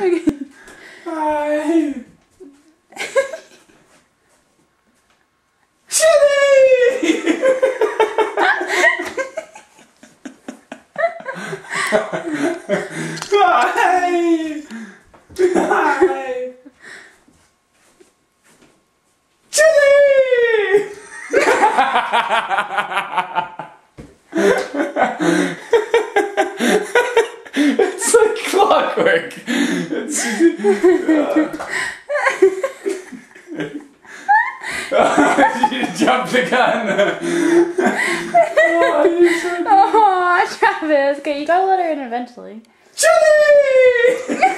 Okay. Hi. Hi. Hi. Chili! Clockwork. It's, uh, you jumped the gun. oh, you're so Oh, Travis. Okay, you gotta let her in eventually. Chili!